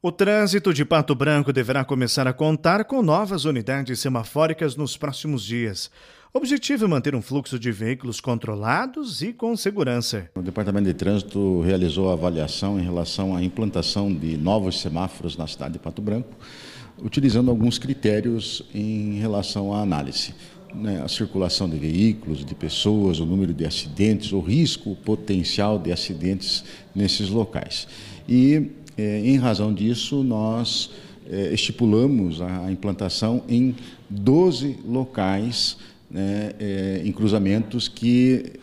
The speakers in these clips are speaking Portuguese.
O trânsito de Pato Branco deverá começar a contar com novas unidades semafóricas nos próximos dias. O objetivo é manter um fluxo de veículos controlados e com segurança. O Departamento de Trânsito realizou a avaliação em relação à implantação de novos semáforos na cidade de Pato Branco, utilizando alguns critérios em relação à análise. Né, a circulação de veículos, de pessoas, o número de acidentes, o risco potencial de acidentes nesses locais. E em razão disso, nós é, estipulamos a implantação em 12 locais, né, é, em cruzamentos que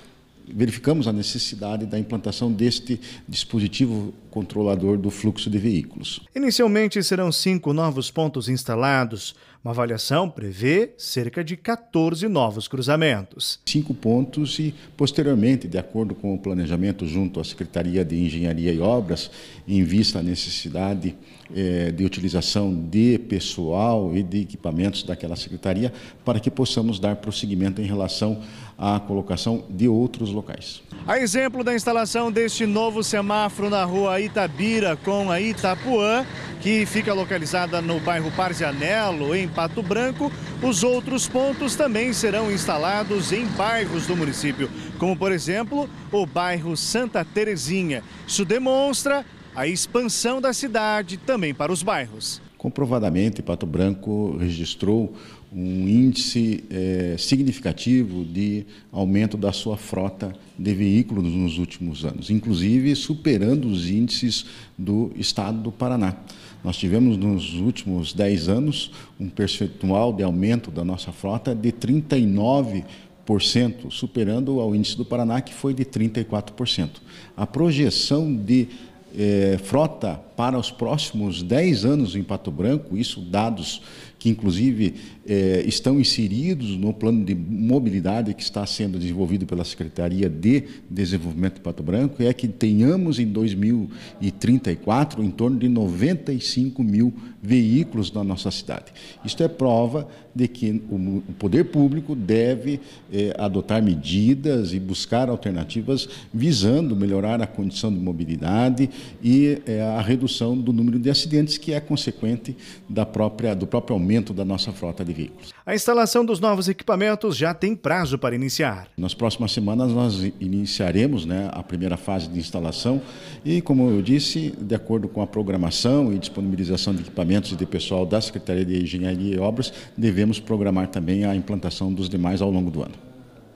verificamos a necessidade da implantação deste dispositivo controlador do fluxo de veículos. Inicialmente serão cinco novos pontos instalados. Uma avaliação prevê cerca de 14 novos cruzamentos. Cinco pontos e, posteriormente, de acordo com o planejamento junto à Secretaria de Engenharia e Obras, em vista à necessidade eh, de utilização de pessoal e de equipamentos daquela secretaria, para que possamos dar prosseguimento em relação à colocação de outros locais. A exemplo da instalação deste novo semáforo na rua Itabira com a Itapuã, que fica localizada no bairro Parzianello, em Pato Branco, os outros pontos também serão instalados em bairros do município, como por exemplo o bairro Santa Terezinha. Isso demonstra a expansão da cidade também para os bairros. Comprovadamente, Pato Branco registrou um índice é, significativo de aumento da sua frota de veículos nos últimos anos, inclusive superando os índices do estado do Paraná. Nós tivemos nos últimos 10 anos um percentual de aumento da nossa frota de 39%, superando o índice do Paraná, que foi de 34%. A projeção de é, frota para os próximos 10 anos em Pato Branco, isso dados que inclusive é, estão inseridos no plano de mobilidade que está sendo desenvolvido pela Secretaria de Desenvolvimento de Pato Branco, é que tenhamos em 2034 em torno de 95 mil veículos na nossa cidade. Isto é prova de que o, poder público deve é, adotar medidas e buscar alternativas visando melhorar a condição de mobilidade e é, a redução do número de acidentes, que é consequente da própria, do próprio aumento da nossa frota de veículos. A instalação dos novos equipamentos já tem prazo para iniciar. Nas próximas semanas nós iniciaremos né, a primeira fase de instalação e, como eu disse, de acordo com a programação e disponibilização de equipamentos e de pessoal da Secretaria de Engenharia e Obras, devemos programar também a implantação dos demais ao longo do ano.